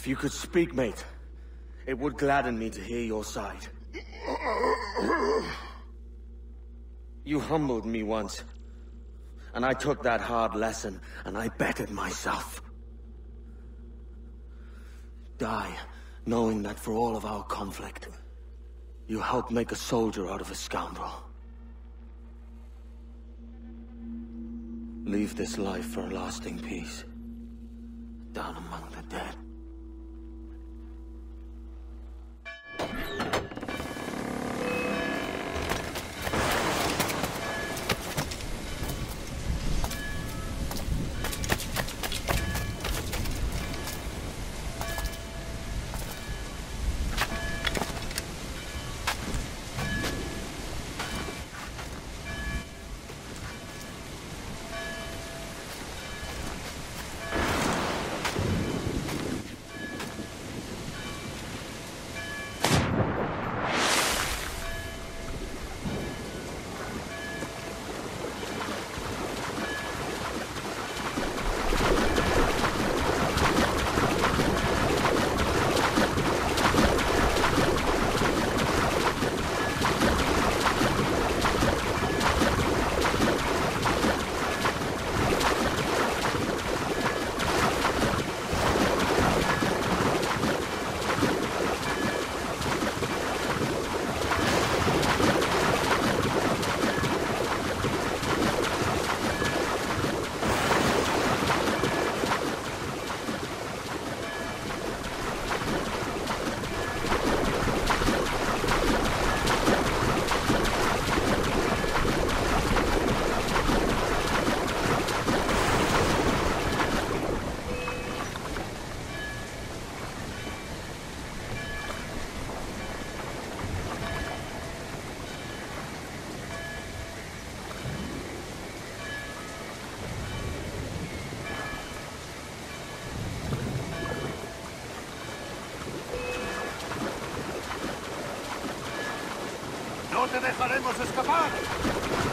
If you could speak, mate, it would gladden me to hear your side. You humbled me once. And I took that hard lesson, and I bettered myself. Die, knowing that for all of our conflict, you helped make a soldier out of a scoundrel. Leave this life for a lasting peace. Down among the dead. Dejaremos escapar!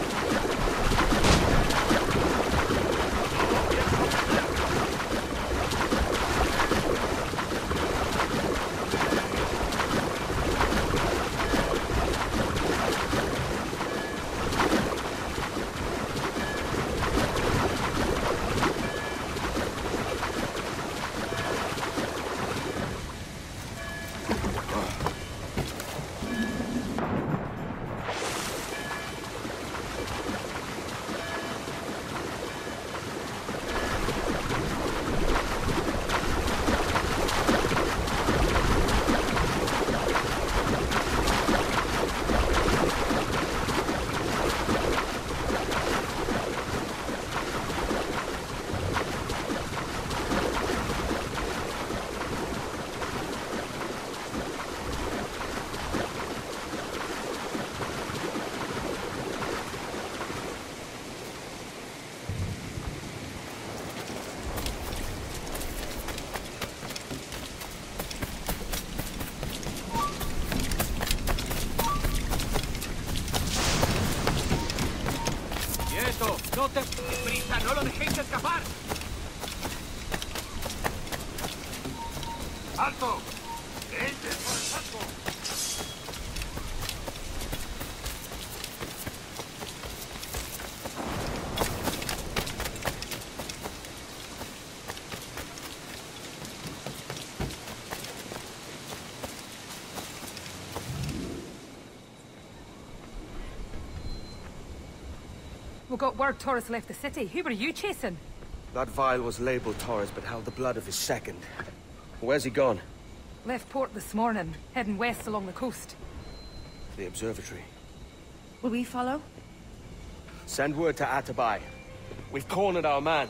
¡No te... ¡Prisa! ¡No lo dejéis escapar! ¡Alto! We got word Torres left the city. Who were you chasing? That vial was labeled Torres, but held the blood of his second. Where's he gone? Left port this morning, heading west along the coast. The observatory. Will we follow? Send word to Atabai. We've cornered our man.